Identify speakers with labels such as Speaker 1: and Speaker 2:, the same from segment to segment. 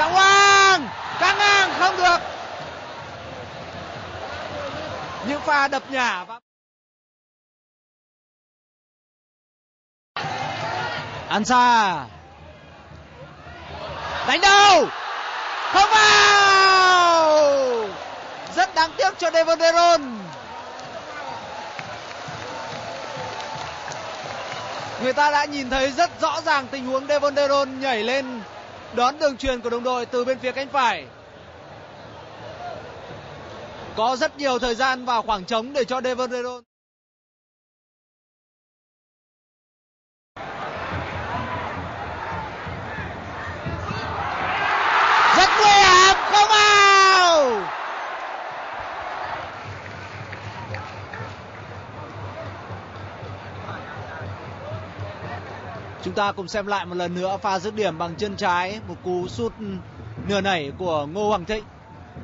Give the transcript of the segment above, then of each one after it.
Speaker 1: Trọng Hoàng căng ngang, không được. Những pha đập nhả và Ansa đánh đầu không vào! Rất đáng tiếc cho Devon Deron người ta đã nhìn thấy rất rõ ràng tình huống Devon Deron nhảy lên đón đường truyền của đồng đội từ bên phía cánh phải. Có rất nhiều thời gian vào khoảng trống để cho Devon chúng ta cùng xem lại một lần nữa pha dứt điểm bằng chân trái, một cú sút nửa nảy của Ngô Hoàng Thịnh.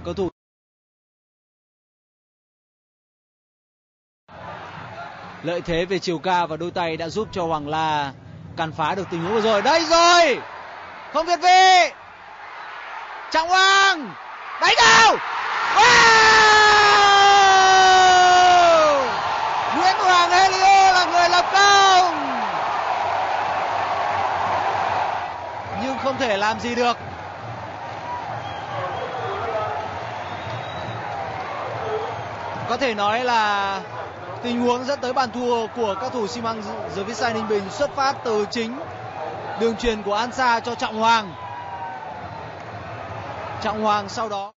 Speaker 1: Cầu thủ lợi thế về chiều cao và đôi tay đã giúp cho Hoàng La càn phá được tình huống vừa rồi. Đây rồi! Không việt vị Trọng Hoàng! Đánh đầu không thể làm gì được. Có thể nói là tình huống dẫn tới bàn thua của các thủ xi măng dưới phía sai Ninh Bình xuất phát từ chính đường truyền của An Sa cho Trọng Hoàng. Trọng Hoàng sau đó